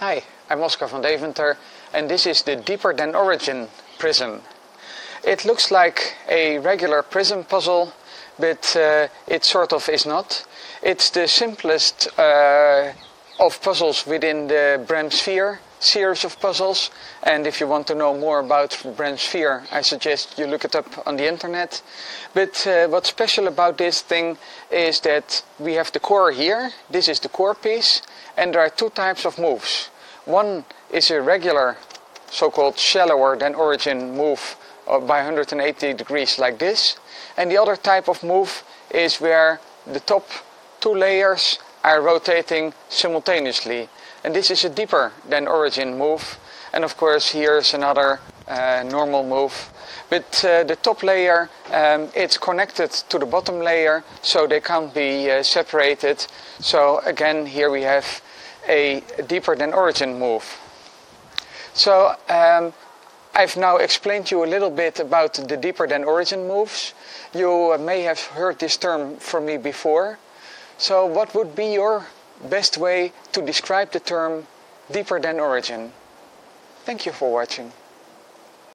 Hi, I'm Oskar van Deventer and this is the Deeper Than Origin prism. It looks like a regular prism puzzle, but uh, it sort of is not. It's the simplest uh, of puzzles within the Bram sphere series of puzzles and if you want to know more about Bram sphere I suggest you look it up on the internet but uh, what's special about this thing is that we have the core here this is the core piece and there are two types of moves. One is a regular so-called shallower than origin move by 180 degrees like this. And the other type of move is where the top two layers are rotating simultaneously. And this is a deeper than origin move. And of course here's another uh, normal move. But uh, the top layer um, it's connected to the bottom layer so they can't be uh, separated. So again here we have a deeper than origin move. So um, I've now explained to you a little bit about the deeper than origin moves. You may have heard this term from me before. So what would be your best way to describe the term deeper than origin? Thank you for watching.